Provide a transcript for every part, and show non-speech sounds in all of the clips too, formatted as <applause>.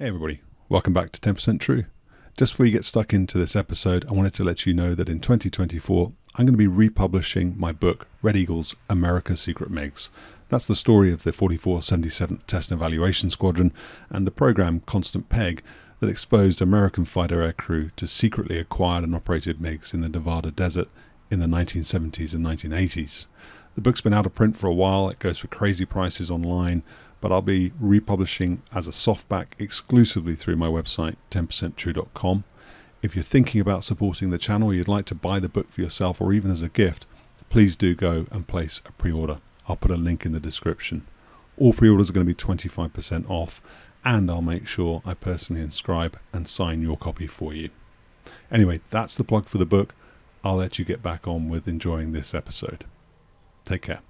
Hey, everybody. Welcome back to 10% True. Just before you get stuck into this episode, I wanted to let you know that in 2024, I'm going to be republishing my book, Red Eagles America's Secret MiGs. That's the story of the 4477th Test and Evaluation Squadron and the program Constant Peg that exposed American fighter aircrew to secretly acquired and operated MiGs in the Nevada desert in the 1970s and 1980s. The book's been out of print for a while, it goes for crazy prices online but I'll be republishing as a softback exclusively through my website, 10percenttrue.com. If you're thinking about supporting the channel, you'd like to buy the book for yourself or even as a gift, please do go and place a pre order. I'll put a link in the description. All pre orders are going to be 25% off, and I'll make sure I personally inscribe and sign your copy for you. Anyway, that's the plug for the book. I'll let you get back on with enjoying this episode. Take care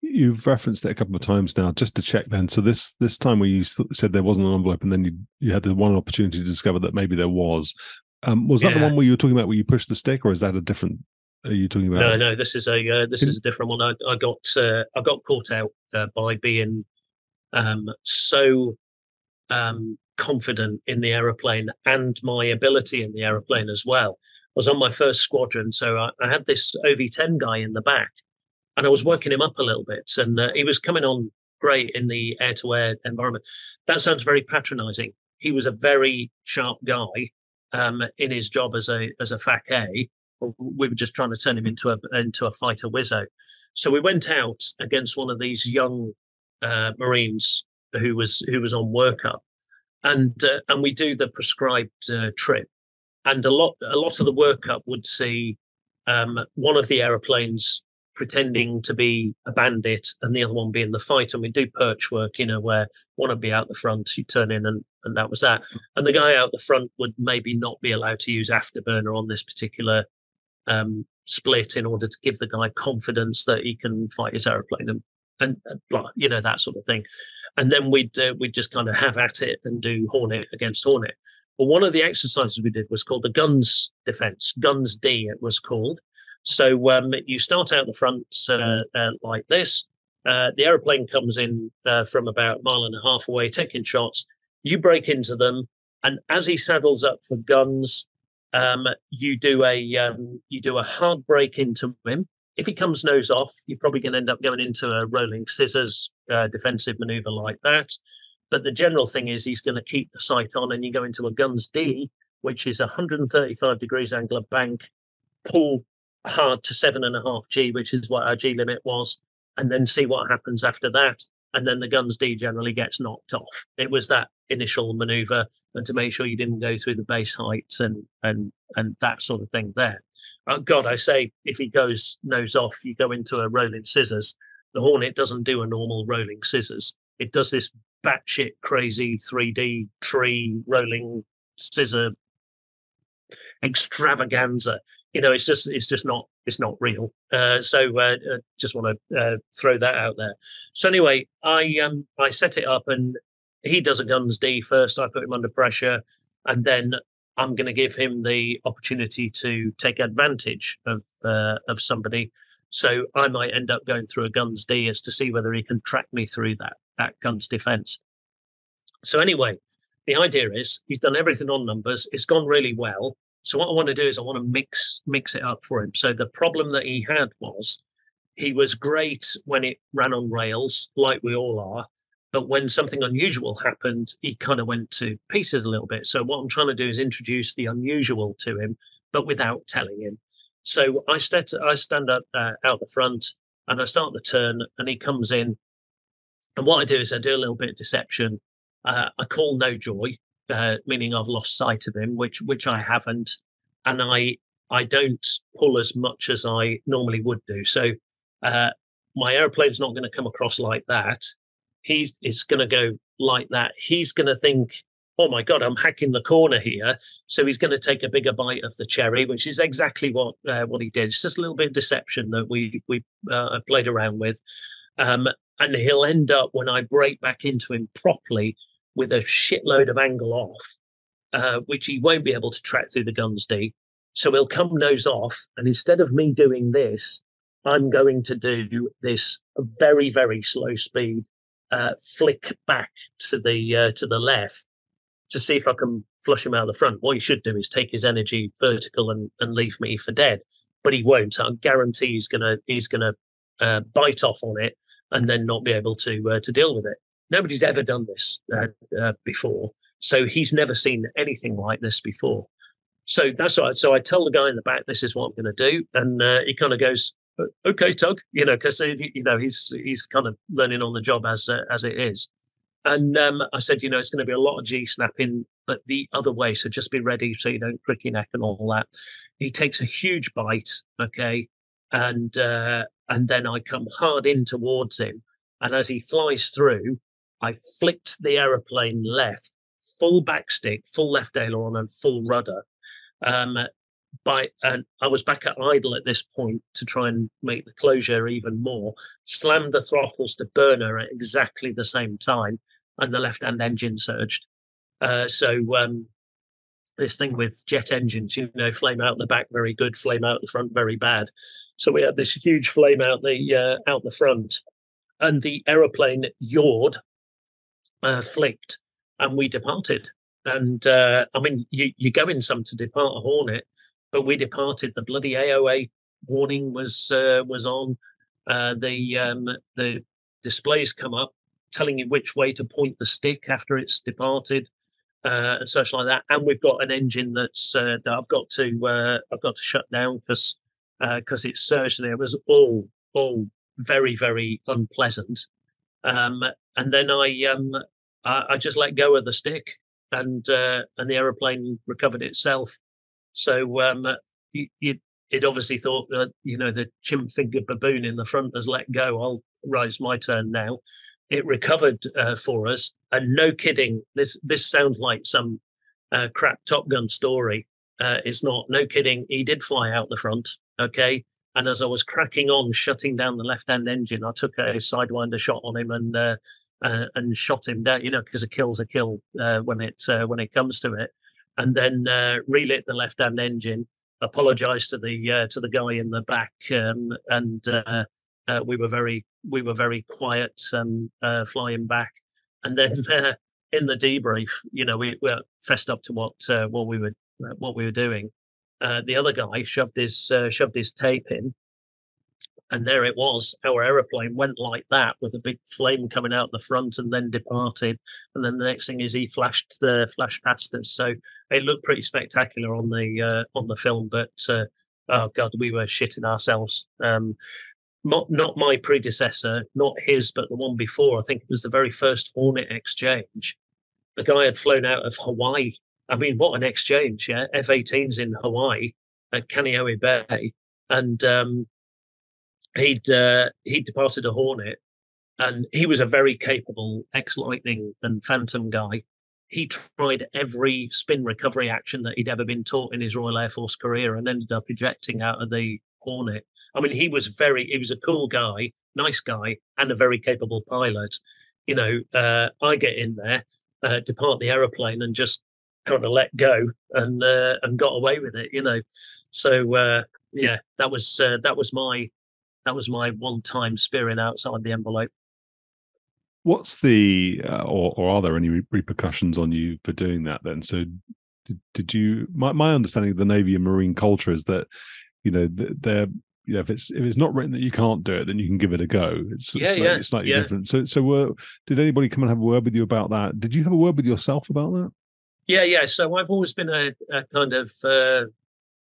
you've referenced it a couple of times now just to check then. So this this time where you said there wasn't an envelope and then you you had the one opportunity to discover that maybe there was um, was that yeah. the one where you were talking about where you pushed the stick or is that a different are you talking about no no this is a uh, this is a different one. I, I got uh, i got caught out uh, by being um, so um, confident in the aeroplane and my ability in the aeroplane as well. I was on my first squadron so I, I had this ov10 guy in the back and I was working him up a little bit, and uh, he was coming on great in the air to air environment. That sounds very patronising. He was a very sharp guy um, in his job as a as a FAC A. We were just trying to turn him into a into a fighter wizzo. So we went out against one of these young uh, Marines who was who was on workup, and uh, and we do the prescribed uh, trip, and a lot a lot of the workup would see um, one of the aeroplanes pretending to be a bandit and the other one being the fighter. And we do perch work, you know, where one would be out the front, you turn in and, and that was that. And the guy out the front would maybe not be allowed to use afterburner on this particular um, split in order to give the guy confidence that he can fight his aeroplane and, and, and you know, that sort of thing. And then we'd, uh, we'd just kind of have at it and do Hornet against Hornet. But one of the exercises we did was called the guns defense, guns D, it was called. So um, you start out the front uh, uh, like this. Uh, the aeroplane comes in uh, from about a mile and a half away, taking shots. You break into them, and as he saddles up for guns, um, you do a um, you do a hard break into him. If he comes nose off, you're probably going to end up going into a rolling scissors uh, defensive maneuver like that. But the general thing is he's going to keep the sight on, and you go into a guns D, which is 135 degrees angle bank, pull hard to seven and a half G, which is what our G limit was, and then see what happens after that. And then the guns D generally gets knocked off. It was that initial maneuver and to make sure you didn't go through the base heights and and and that sort of thing there. Oh God, I say if he goes nose off, you go into a rolling scissors. The Hornet doesn't do a normal rolling scissors. It does this batshit crazy 3D tree rolling scissor extravaganza. You know, it's just it's just not it's not real. Uh, so uh, uh, just want to uh, throw that out there. So anyway, I um I set it up and he does a guns D first. I put him under pressure, and then I'm going to give him the opportunity to take advantage of uh, of somebody. So I might end up going through a guns D as to see whether he can track me through that that guns defense. So anyway, the idea is he's done everything on numbers. It's gone really well. So what I want to do is I want to mix mix it up for him. So the problem that he had was he was great when it ran on rails, like we all are. But when something unusual happened, he kind of went to pieces a little bit. So what I'm trying to do is introduce the unusual to him, but without telling him. So I stand I stand up uh, out the front and I start the turn, and he comes in. And what I do is I do a little bit of deception. Uh, I call no joy, uh, meaning I've lost sight of him, which which I haven't, and I I don't pull as much as I normally would do. So uh, my airplane's not going to come across like that. He's it's going to go like that. He's going to think, oh my god, I'm hacking the corner here. So he's going to take a bigger bite of the cherry, which is exactly what uh, what he did. It's just a little bit of deception that we we uh, played around with. Um, and he'll end up when I break back into him properly with a shitload of angle off, uh, which he won't be able to track through the guns D. So he'll come nose off, and instead of me doing this, I'm going to do this very, very slow speed uh, flick back to the uh, to the left to see if I can flush him out the front. What he should do is take his energy vertical and, and leave me for dead. But he won't. I guarantee he's gonna he's gonna uh, bite off on it and then not be able to uh, to deal with it. Nobody's ever done this uh, uh, before, so he's never seen anything like this before. So that's right. So I tell the guy in the back, "This is what I'm going to do," and uh, he kind of goes, "Okay, Tug," you know, because you know he's he's kind of learning on the job as as it is. And um, I said, you know, it's going to be a lot of G snapping, but the other way. So just be ready so you don't crick your neck and all that. He takes a huge bite, okay, and uh, and then I come hard in towards him, and as he flies through, I flicked the aeroplane left, full backstick, full left aileron, and full rudder. Um, by and I was back at idle at this point to try and make the closure even more. Slammed the throttles to burner at exactly the same time, and the left hand engine surged. Uh, so um, this thing with jet engines, you know, flame out the back very good, flame out the front very bad. So we had this huge flame out the uh, out the front, and the aeroplane yawed, uh, flicked, and we departed. And uh, I mean, you you go in some to depart a Hornet, but we departed. The bloody AOA warning was uh, was on. Uh, the um, the displays come up telling you which way to point the stick after it's departed, uh, and such like that. And we've got an engine that's uh, that I've got to uh, I've got to shut down because because uh, it's surged there. It was all all very very unpleasant. Um, and then I um I, I, just let go of the stick, and uh, and the aeroplane recovered itself. So um, you, it obviously thought that you know the chimp fingered baboon in the front has let go. I'll rise my turn now it recovered uh, for us. And no kidding, this this sounds like some uh, crap Top Gun story. Uh, it's not. No kidding. He did fly out the front. Okay. And as I was cracking on, shutting down the left-hand engine, I took a sidewinder shot on him and uh, uh, and shot him down. You know, because a kill's a kill uh, when it when it comes to it. And then relit the left-hand engine. Apologized to the to the guy in the back um, and uh, we were very we were very quiet um, uh, flying back, and then <laughs> uh, in the debrief, you know, we were fessed up to what uh, what we were uh, what we were doing. Uh, the other guy shoved his shoved his tape in, and there it was. Our aeroplane went like that with a big flame coming out the front, and then departed. And then the next thing is he flashed the flash past us. So it looked pretty spectacular on the on the film, but oh god, we were shitting ourselves. Um, not not my predecessor, not his, but the one before. I think it was the very first Hornet exchange. The guy had flown out of Hawaii. I mean, what an exchange! Yeah, F-18s in Hawaii at Kaneohe Bay, and um, he'd uh, he departed a Hornet, and he was a very capable ex-Lightning and Phantom guy. He tried every spin recovery action that he'd ever been taught in his Royal Air Force career, and ended up ejecting out of the Hornet I mean, he was very, he was a cool guy, nice guy, and a very capable pilot. You know, uh, I get in there, uh, depart the aeroplane, and just kind of let go and uh, and got away with it. You know, so uh, yeah, that was uh, that was my that was my one time spearing outside the envelope. What's the uh, or or are there any repercussions on you for doing that then? So did, did you my, my understanding of the navy and marine culture is that you know they're you know, if it's if it's not written that you can't do it, then you can give it a go. It's yeah, slightly, yeah, slightly yeah. different. So, so uh, did anybody come and have a word with you about that? Did you have a word with yourself about that? Yeah, yeah. So I've always been a, a kind of uh,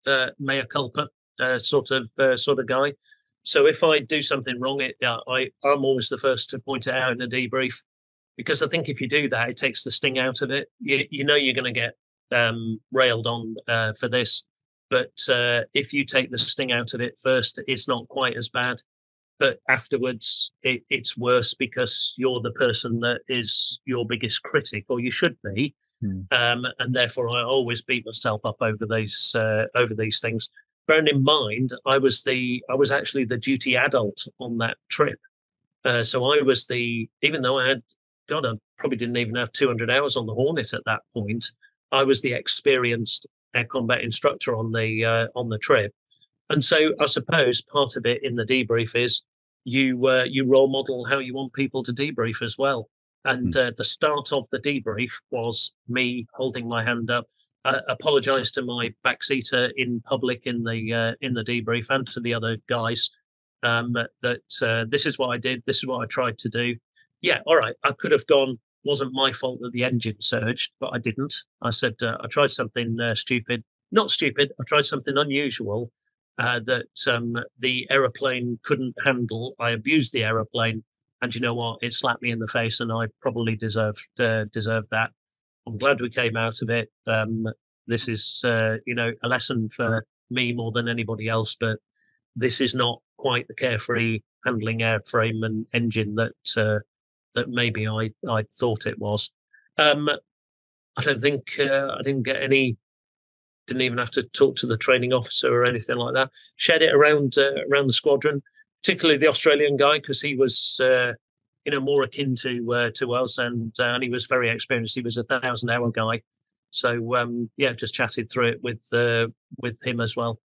uh, mea culpa uh, sort of uh, sort of guy. So if I do something wrong, it uh, I I'm always the first to point it out in a debrief because I think if you do that, it takes the sting out of it. You you know you're going to get um, railed on uh, for this. But uh, if you take the sting out of it first, it's not quite as bad. But afterwards, it, it's worse because you're the person that is your biggest critic, or you should be. Hmm. Um, and therefore, I always beat myself up over these uh, over these things. Bearing in mind, I was the I was actually the duty adult on that trip. Uh, so I was the even though I had God, I probably didn't even have 200 hours on the Hornet at that point. I was the experienced air combat instructor on the uh, on the trip. And so I suppose part of it in the debrief is you uh, you role model how you want people to debrief as well. And mm. uh, the start of the debrief was me holding my hand up, uh, apologise to my backseater in public in the uh, in the debrief and to the other guys um, that uh, this is what I did, this is what I tried to do. Yeah, all right, I could have gone. Wasn't my fault that the engine surged, but I didn't. I said uh, I tried something uh, stupid, not stupid. I tried something unusual uh, that um, the aeroplane couldn't handle. I abused the aeroplane, and you know what? It slapped me in the face, and I probably deserved uh, deserved that. I'm glad we came out of it. Um, this is, uh, you know, a lesson for me more than anybody else. But this is not quite the carefree handling airframe and engine that uh, that maybe I I thought it was. Um, I don't think uh, I didn't get any. Didn't even have to talk to the training officer or anything like that. Shared it around uh, around the squadron, particularly the Australian guy because he was uh, you know more akin to uh, to us and uh, and he was very experienced. He was a thousand hour guy, so um, yeah, just chatted through it with with him as well.